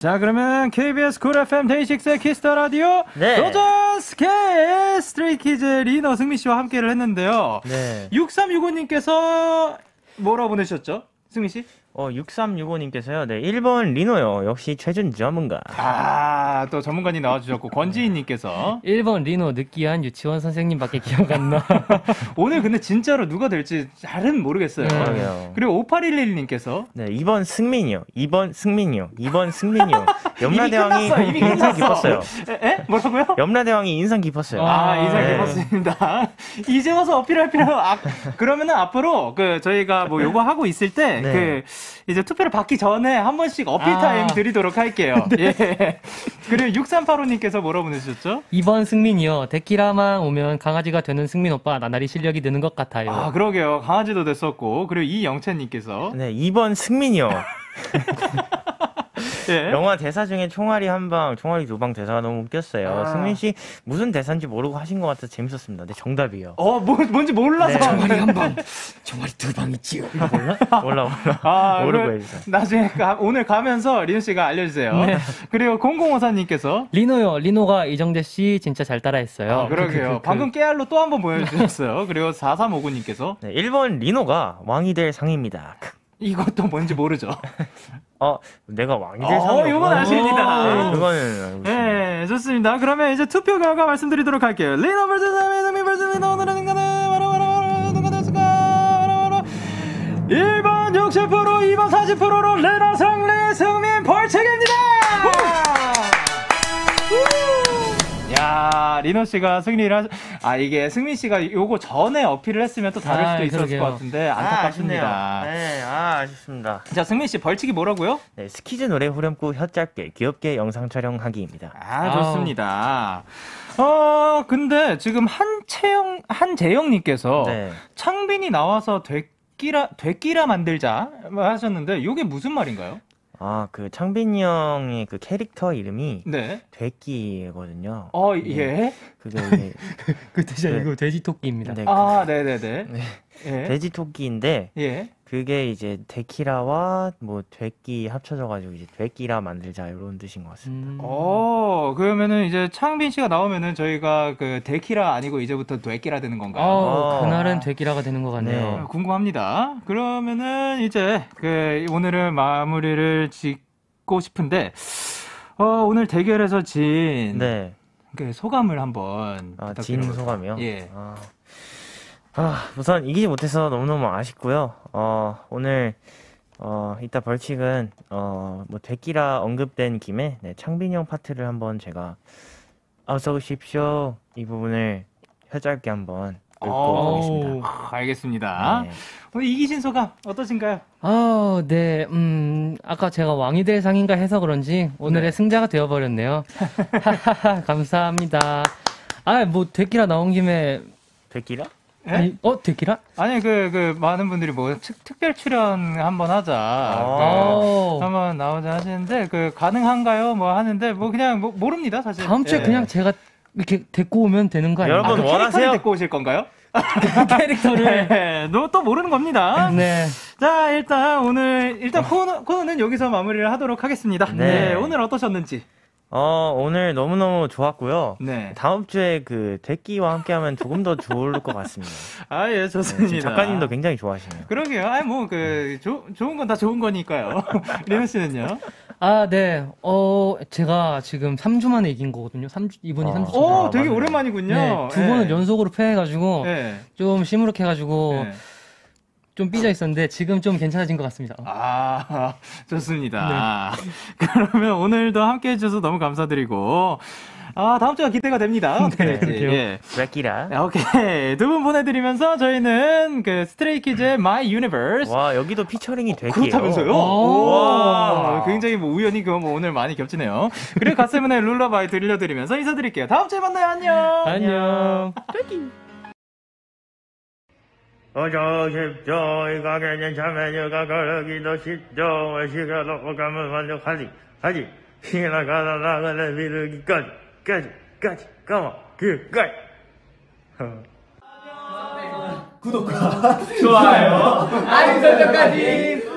자, 그러면 KBS 쿨 FM 데이식스의 키스터 라디오 네. 도전 스케 Stray Kids 리노 승민 씨와 함께를 했는데요. 네. 6365님께서 뭐라고 보내셨죠? 승민 씨? 어, 6365님께서요. 네, 1번 리노요. 역시 최준 전문가. 아, 또 전문가님 나와주셨고, 권지인님께서. 1번 리노 느끼한 유치원 선생님밖에 기억 안 나. 오늘 근데 진짜로 누가 될지 잘은 모르겠어요. 네. 그러게요. 그리고 5811님께서. 네, 2번 승민이요. 2번 승민이요. 2번 승민이요. 염라대왕이 끝났어, 이미 인상 끝났어. 깊었어요. 에? 에? 뭐라고요? 염라대왕이 인상 깊었어요. 아, 인상 네. 깊었습니다. 이제 와서 어필할 필요, 아, 그러면은 앞으로 그 저희가 뭐 요거 하고 있을 때, 네. 그 이제 투표를 받기 전에 한 번씩 어필 아. 타임 드리도록 할게요. 예. 그리고 6385님께서 뭐라 보내주셨죠? 2번 승민이요. 데키라만 오면 강아지가 되는 승민 오빠 나날이 실력이 느는 것 같아요. 아, 그러게요. 강아지도 됐었고. 그리고 이영채님께서. 네, 2번 승민이요. 예. 영화 대사 중에 총알이 한 방, 총알이 두 방 대사가 너무 웃겼어요. 아. 승민 씨 무슨 대사인지 모르고 하신 것 같아서 재밌었습니다. 네, 정답이요. 어, 뭐, 뭔지 몰라서. 네. 총알이 한 방, 종아리 두방 있지요. 몰라? 몰라, 몰라. 아, 모르고 그 해주세요. 나중에 가- 오늘 가면서 리노 씨가 알려주세요. 그리고 0054님께서 리노요. 리노가 이정재 씨 진짜 잘 따라했어요. 아, 그러게요. 방금 깨알로 또 한 번 보여주셨어요. 그리고 4359님께서 네, 1번 리노가 왕이 될 상입니다. 이것도 뭔지 모르죠. 어, 내가 왕이 될 어, 상이요. 요건 아십니다. 네, 그거는 알고 있습니다. 네, 좋습니다. 그러면 이제 투표 결과 말씀드리도록 할게요. 리노 vs 미드미 vs 리노 오늘의 인간은 바로 바로 바로 누가 됐을까? 바로 바로 1번 60% 2번 40%로 리 야, 리노 씨가 승리를 하, 아, 이게 승민 씨가 요거 전에 어필을 했으면 또 다를 아, 수도 있었을 그러게요. 것 같은데, 아, 안타깝습니다. 아쉽네요. 네, 아, 아쉽습니다. 자, 승민 씨 벌칙이 뭐라고요? 네, 스키즈 노래 후렴구 혀 짧게 귀엽게 영상 촬영하기입니다. 아, 좋습니다. 어, 근데 지금 한채영, 한재영님께서 네. 창빈이 나와서 되끼라, 되끼라 만들자 하셨는데, 이게 무슨 말인가요? 아, 그 창빈이 형의 그 캐릭터 이름이 네. 되끼거든요. 어, 네. 예. 그게 이제 그 대신 네. 이거 돼지 토끼입니다. 네, 아, 네 네네. 네. 예. 돼지 토끼인데 예. 그게 이제 데키라와 뭐 되끼 합쳐져가지고 이제 되끼라 만들자 이런 뜻인 것 같습니다. 음. 어, 그러면은 이제 창빈 씨가 나오면은 저희가 그 데키라 아니고 이제부터 되끼라 되는 건가요? 어, 어. 그날은 되기라가 되는 것 같네요. 네. 어, 궁금합니다. 그러면은 이제 그 오늘은 마무리를 짓고 싶은데 어, 오늘 대결에서 진 네. 그 소감을 한번 아? 진 소감이요? 예. 아, 아, 우선 이기지 못해서 너무너무 아쉽고요. 어, 오늘 어, 이따 벌칙은 어, 뭐 데끼라 언급된 김에 네, 창빈이 형 파트를 한번 제가 앞서십시오. 이 부분을 혀 짧게 한번 읊고 오. 가겠습니다. 아, 알겠습니다. 네. 오늘 이기신 소감 어떠신가요? 아, 네, 음, 아까 제가 왕이 될 상인가 해서 그런지 오늘의 네. 승자가 되어버렸네요. 하하하, 감사합니다. 아, 뭐, 데키라 나온 김에, 데끼라? 예? 아니, 어, 데키라? 아니 그 그 많은 분들이 뭐 특, 특별 출연 한번 하자. 어. 그, 한번 나오자 하시는데 그 가능한가요? 뭐 하는데 뭐 그냥 뭐 모릅니다 사실. 다음 주에 예. 그냥 제가 이렇게 데리고 오면 되는 거 아니에요? 여러분, 아, 그 원하세요? 캐릭터를 데리고 오실 건가요? 그 캐릭터를. 네, 너또 모르는 겁니다. 네. 자, 일단 오늘 일단 코너 코너는 여기서 마무리를 하도록 하겠습니다. 네, 네. 오늘 어떠셨는지. 어, 오늘 너무너무 좋았고요. 네. 다음 주에 그 데끼와 함께하면 조금 더 좋을 것 같습니다. 아, 예, 네, 좋습니다. 지금 작가님도 굉장히 좋아하시네요. 그러게요. 아니 뭐그 좋은 건 다 좋은 거니까요. 리노 씨는요? 아, 네. 어, 제가 지금 3주 만에 이긴 거거든요. 3주, 이번이 아. 3주. 오, 아, 되게 맞네. 오랜만이군요. 네, 두 예. 번을 연속으로 패해가지고 네. 좀 시무룩해가지고 네. 좀 삐져 있었는데 지금 좀 괜찮아진 것 같습니다. 아, 좋습니다. 그러면 오늘도 함께 해주셔서 너무 감사드리고, 아, 다음 주가 기대가 됩니다. 네. 예. 데키라. 네, 오케이. 두 분 보내드리면서 저희는 그 Stray Kids의 My Universe. 와, 여기도 피처링이 되게요. 그렇다면서요? 오. 와, 굉장히 뭐 우연히 그거 뭐 오늘 많이 겹치네요. 그리고 가스문의 룰러바이 들려드리면서 인사드릴게요. 다음 주에 만나요. 안녕. 안녕. 어저 십조 이가 개년 참여가 걸기도 십조 시가로 가면 완벽하지 하지 시나 가다라가 비르기까지 까지 까지 까마 그까지 좋아요. 알림 설정까지